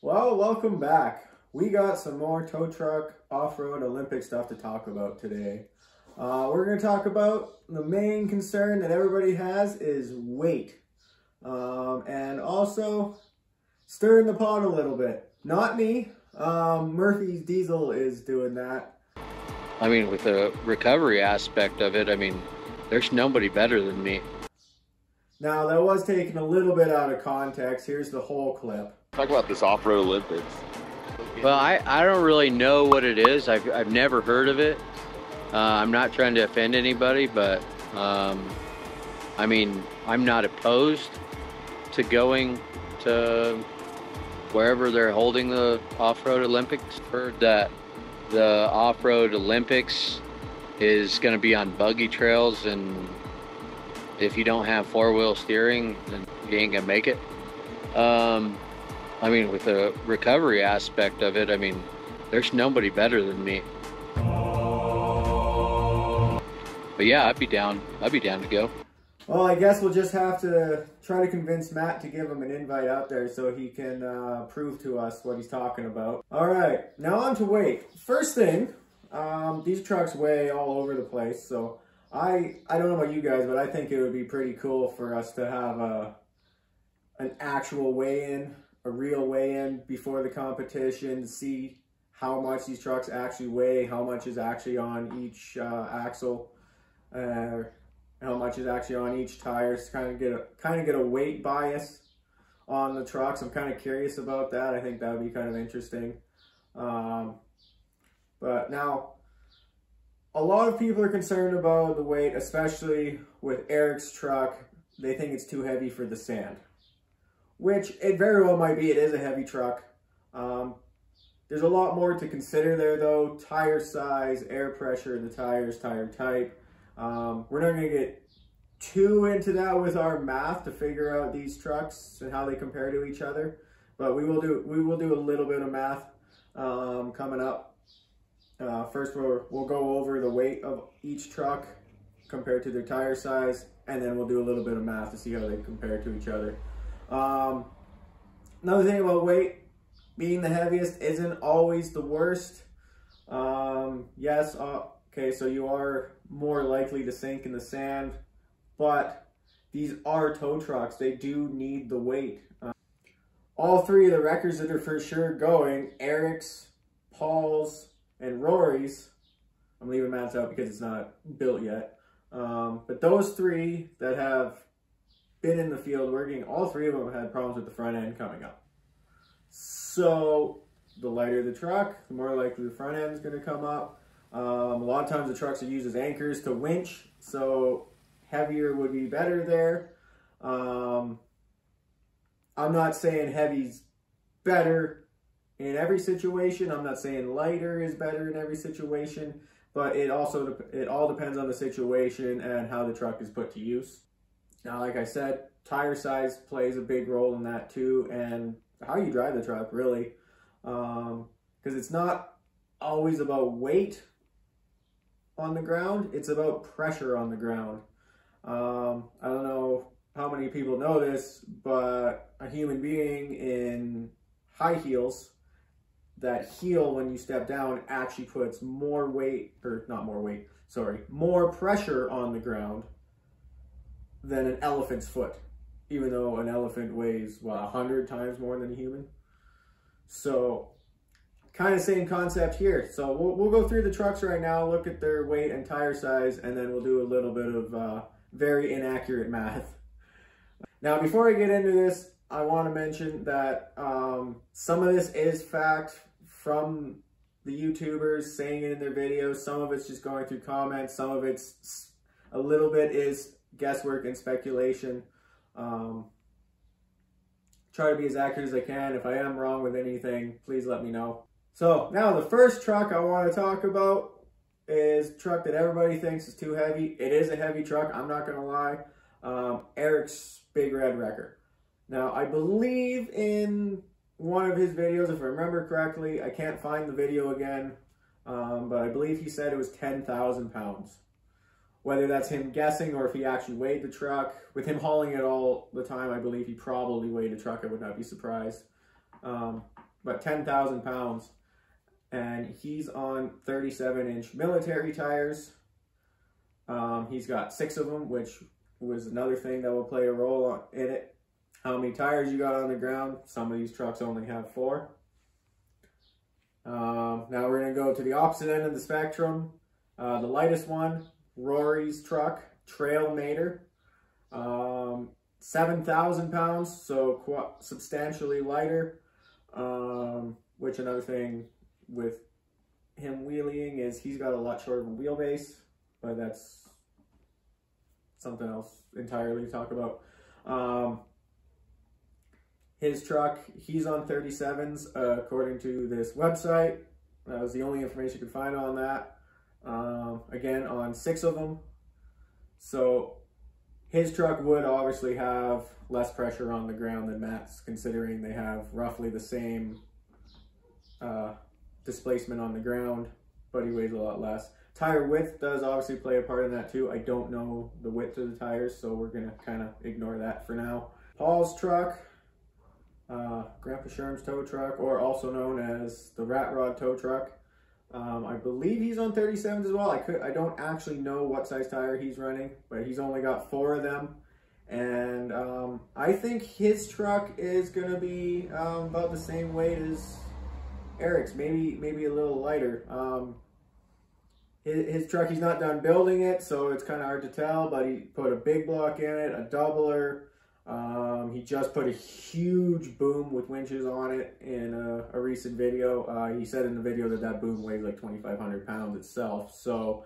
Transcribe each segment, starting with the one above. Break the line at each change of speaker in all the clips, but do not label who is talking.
Well, welcome back. We got some more tow truck off-road Olympic stuff to talk about today. Uh, we're going to talk about the main concern that everybody has is weight. Um, and also stirring the pot a little bit. Not me. Um, Murphy's Diesel is doing that.
I mean, with the recovery aspect of it, I mean, there's nobody better than me.
Now, that was taken a little bit out of context. Here's the whole clip.
Talk about this off-road Olympics.
Well, I, I don't really know what it is. I've, I've never heard of it. Uh, I'm not trying to offend anybody, but um, I mean, I'm not opposed to going to wherever they're holding the off-road Olympics. Heard that the off-road Olympics is going to be on buggy trails, and if you don't have four-wheel steering, then you ain't gonna make it. Um, I mean, with the recovery aspect of it, I mean, there's nobody better than me. But yeah, I'd be down. I'd be down to go.
Well, I guess we'll just have to try to convince Matt to give him an invite out there so he can uh, prove to us what he's talking about. All right, now on to weight. First thing, um, these trucks weigh all over the place, so I I don't know about you guys, but I think it would be pretty cool for us to have a an actual weigh-in, a real weigh-in before the competition, to see how much these trucks actually weigh, how much is actually on each uh, axle. Uh, how much is actually on each tire. to kind of get a kind of get a weight bias on the trucks. I'm kind of curious about that. I think that would be kind of interesting. Um, but now, a lot of people are concerned about the weight, especially with Eric's truck. They think it's too heavy for the sand, which it very well might be. It is a heavy truck. Um, there's a lot more to consider there though. Tire size, air pressure in the tires, tire type. Um, we're not to get too into that with our math to figure out these trucks and how they compare to each other, but we will do we will do a little bit of math um, coming up. Uh, first, we'll, we'll go over the weight of each truck compared to their tire size, and then we'll do a little bit of math to see how they compare to each other. Um, another thing about weight, being the heaviest isn't always the worst. Um, yes, uh, okay, so you are more likely to sink in the sand, but these are tow trucks. They do need the weight. Uh, all three of the records that are for sure going, Eric's, Paul's, and Rory's, I'm leaving Matt's out because it's not built yet. Um, but those three that have been in the field working, all three of them had problems with the front end coming up. So the lighter the truck, the more likely the front end is going to come up. Um, a lot of times the trucks are used as anchors to winch, so heavier would be better there. Um, I'm not saying heavy's better in every situation. I'm not saying lighter is better in every situation, but it also it all depends on the situation and how the truck is put to use. Now, like I said, tire size plays a big role in that too, and how you drive the truck really, because um, it's not always about weight on the ground. It's about pressure on the ground. Um, I don't know how many people know this, but a human being in high heels, that heel when you step down actually puts more weight, or not more weight, sorry, more pressure on the ground than an elephant's foot, even though an elephant weighs, what, 100 times more than a human? So kind of same concept here. So we'll, we'll go through the trucks right now, look at their weight and tire size, and then we'll do a little bit of uh, very inaccurate math. Now, before I get into this, I want to mention that um, some of this is fact from the YouTubers saying it in their videos. Some of it's just going through comments. Some of it's a little bit is guesswork and speculation. Um, try to be as accurate as I can. If I am wrong with anything, please let me know. So now the first truck I want to talk about is truck that everybody thinks is too heavy. It is a heavy truck, I'm not going to lie. Um, Eric's Big Red Wrecker. Now, I believe in one of his videos, if I remember correctly, I can't find the video again, um, but I believe he said it was 10,000 pounds. Whether that's him guessing or if he actually weighed the truck. With him hauling it all the time, I believe he probably weighed the truck. I would not be surprised. Um, but 10,000 pounds. And he's on 37 inch military tires. Um, he's got six of them, which was another thing that will play a role in it. How many tires you got on the ground? Some of these trucks only have four. Um, now we're going to go to the opposite end of the spectrum. Uh, the lightest one, Rory's truck, Trailmator. Um, 7,000 pounds, so substantially lighter. Um, which another thing with him wheeling is he's got a lot shorter wheelbase, but that's something else entirely to talk about. Um, his truck, he's on 37s uh, according to this website. That was the only information you could find on that. Um, again, on six of them. So his truck would obviously have less pressure on the ground than Matt's, considering they have roughly the same uh, displacement on the ground, but he weighs a lot less. Tire width does obviously play a part in that too. I don't know the width of the tires, so we're gonna kind of ignore that for now. Paul's truck, uh, Grandpa Sherm's tow truck, or also known as the Rat Rod tow truck. Um, I believe he's on 37s as well. I could, I don't actually know what size tire he's running, but he's only got four of them. And um, I think his truck is going to be um, about the same weight as Eric's, maybe maybe a little lighter. Um, his, his truck, he's not done building it, so it's kind of hard to tell, but he put a big block in it, a doubler, um, he just put a huge boom with winches on it in a, a recent video. Uh, he said in the video that that boom weighs like 2,500 pounds itself. So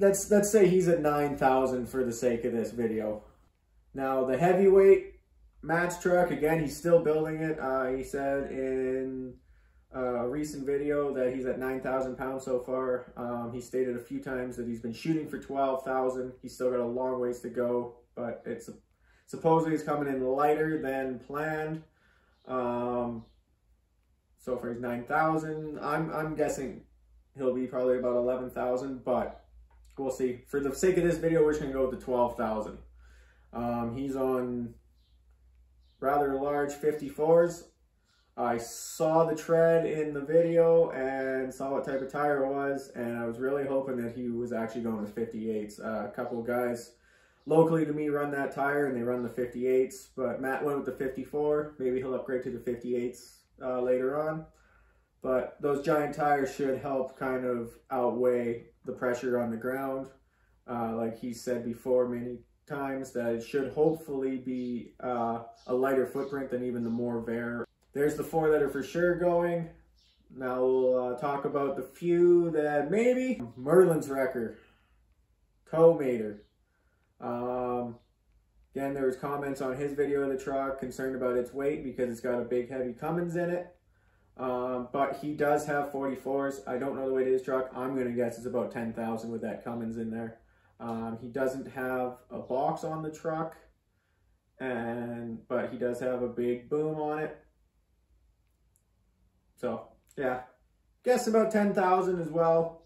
let's let's say he's at 9,000 for the sake of this video. Now the heavyweight Matt's truck again, he's still building it. Uh, he said in a recent video that he's at 9,000 pounds so far. Um, he stated a few times that he's been shooting for 12,000. He's still got a long ways to go but it's supposedly it's coming in lighter than planned. Um, so for his 9,000, I'm, I'm guessing he'll be probably about 11,000, but we'll see. For the sake of this video, we're just to go with the 12,000. Um, he's on rather large 54s. I saw the tread in the video and saw what type of tire it was, and I was really hoping that he was actually going with 58s. Uh, a couple guys locally to me run that tire and they run the 58s, but Matt went with the 54. Maybe he'll upgrade to the 58s uh, later on. But those giant tires should help kind of outweigh the pressure on the ground. Uh, like he said before many times, that it should hopefully be uh, a lighter footprint than even the Morrvair. There's the four that are for sure going. Now we'll uh, talk about the few that maybe. Merlin's Wrecker, Tow-Mater, um, again, there was comments on his video of the truck concerned about its weight because it's got a big heavy Cummins in it. Um, but he does have 44s. I don't know the weight of his truck. I'm going to guess it's about 10,000 with that Cummins in there. Um, he doesn't have a box on the truck, and but he does have a big boom on it. So, yeah, guess about 10,000 as well.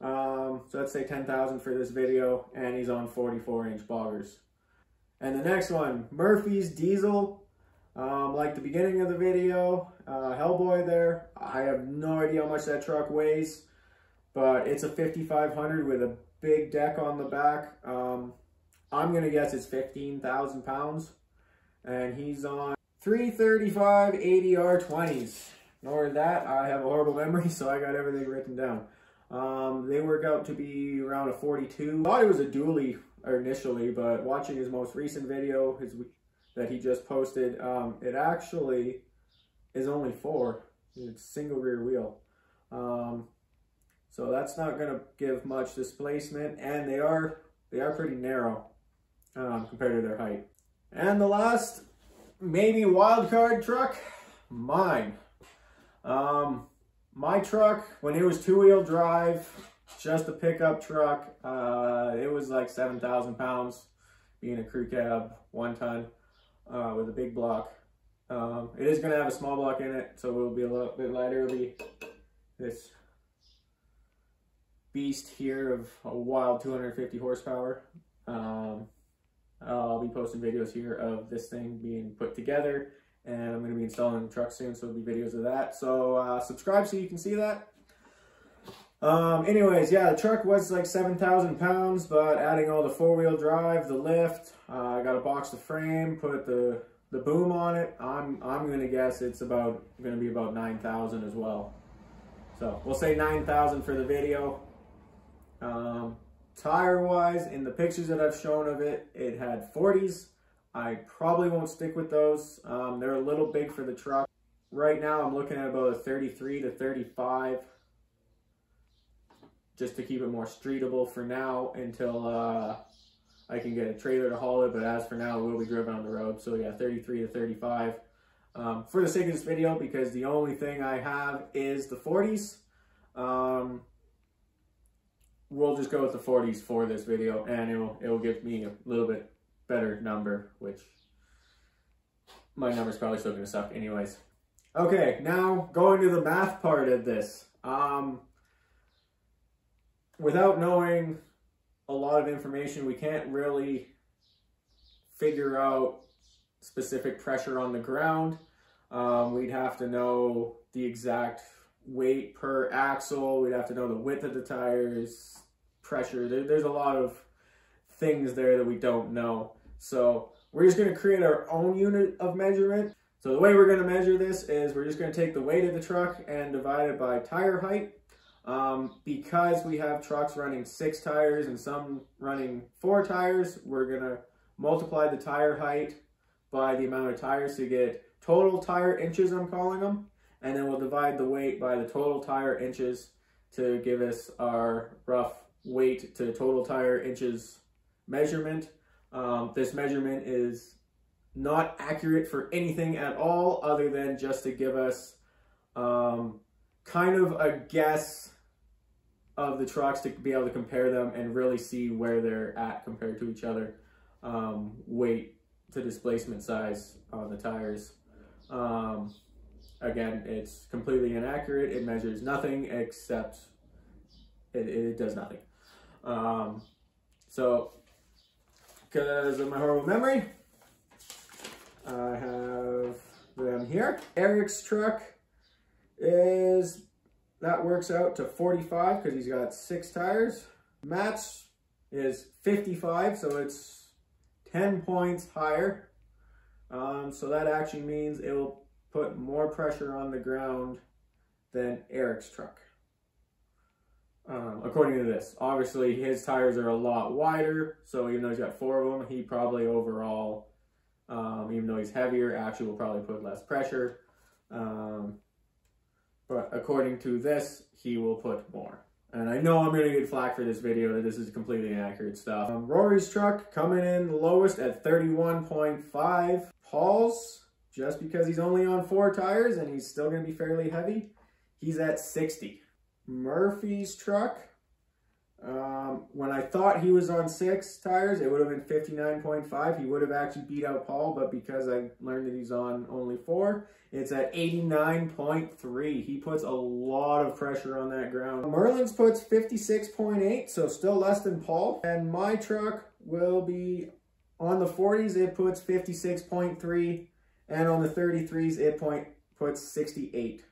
Um, so let's say 10,000 for this video, and he's on 44 inch boggers. And the next one, Murphy's Diesel. Um, like the beginning of the video, uh, Hellboy there. I have no idea how much that truck weighs, but it's a 5500 with a big deck on the back. Um, I'm going to guess it's 15,000 pounds. And he's on 335 ADR 20s. Nor that, I have a horrible memory, so I got everything written down. Um, they work out to be around a 42. I thought it was a dually initially, but watching his most recent video his, that he just posted, um, it actually is only four. It's single rear wheel. Um, so that's not going to give much displacement, and they are they are pretty narrow um, compared to their height. And the last, maybe wild card truck, mine. Um, my truck, when it was two-wheel drive, just a pickup truck, uh, it was like 7,000 pounds, being a crew cab, one ton, uh, with a big block. Um, it is to have a small block in it, so it will be a little bit lighter. It'll be this beast here of a wild 250 horsepower. Um, I'll be posting videos here of this thing being put together and I'm going to be installing the truck soon, so there'll be videos of that. So uh, subscribe so you can see that. Um, anyways, yeah, the truck was like 7,000 pounds, but adding all the four-wheel drive, the lift, uh, I got to box the frame, put the, the boom on it. I'm, I'm to guess it's about to be about 9,000 as well. So we'll say 9,000 for the video. Um, Tire-wise, in the pictures that I've shown of it, it had 40s. I probably won't stick with those. Um, they're a little big for the truck. Right now, I'm looking at about a 33 to 35 just to keep it more streetable for now until uh, I can get a trailer to haul it. But as for now, it will be driven on the road. So yeah, 33 to 35. Um, for the sake of this video, because the only thing I have is the 40s, um, we'll just go with the 40s for this video, and it'll, it'll give me a little bit better number, which my number's probably still going to suck anyways. Okay, now going to the math part of this. Um, without knowing a lot of information, we can't really figure out specific pressure on the ground. Um, we'd have to know the exact weight per axle. We'd have to know the width of the tires, pressure. There, there's a lot of things there that we don't know. So we're just going to create our own unit of measurement. So the way we're going to measure this is we're just going to take the weight of the truck and divide it by tire height. Um, because we have trucks running six tires and some running four tires, we're going to multiply the tire height by the amount of tires to get total tire inches, I'm calling them. And then we'll divide the weight by the total tire inches to give us our rough weight to total tire inches measurement. Um, this measurement is not accurate for anything at all other than just to give us um, kind of a guess of the trucks to be able to compare them and really see where they're at compared to each other. Um, weight to displacement size on the tires. Um, again, it's completely inaccurate. It measures nothing except it, it does nothing. Um, so, because of my horrible memory, I have them here. Eric's truck is that works out to 45 because he's got six tires. Matt's is 55, so it's 10 points higher. Um, so that actually means it will put more pressure on the ground than Eric's truck. Um, according to this, obviously his tires are a lot wider, so even though he's got four of them, he probably overall, um, even though he's heavier, actually will probably put less pressure. Um, but according to this, he will put more. And I know I'm going to get flack for this video that this is completely inaccurate stuff. Um, Rory's truck coming in the lowest at 31.5. Paul's, just because he's only on four tires and he's still going to be fairly heavy, he's at 60. Murphy's truck, um, when I thought he was on six tires, it would have been 59.5. He would have actually beat out Paul, but because I learned that he's on only four, it's at 89.3. He puts a lot of pressure on that ground. Merlin's puts 56.8, so still less than Paul. And my truck will be on the 40s, it puts 56.3, and on the 33s, it point, puts 68.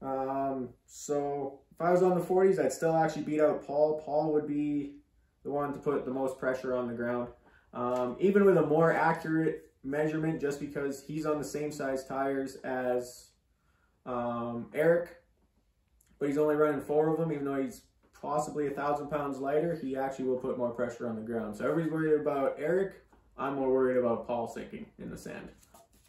Um, so if I was on the 40s, I'd still actually beat out Paul. Paul would be the one to put the most pressure on the ground. Um, even with a more accurate measurement, just because he's on the same size tires as um, Eric, but he's only running four of them, even though he's possibly a thousand pounds lighter, he actually will put more pressure on the ground. So everybody's worried about Eric. I'm more worried about Paul sinking in the sand.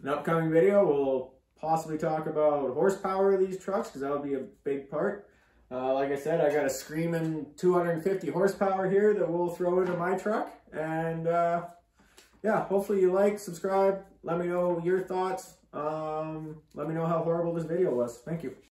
An upcoming video, we'll possibly talk about horsepower of these trucks because that'll be a big part. Uh, like I said, I got a screaming 250 horsepower here that we'll throw into my truck. And uh, yeah, hopefully you like, subscribe, let me know your thoughts. Um, let me know how horrible this video was. Thank you.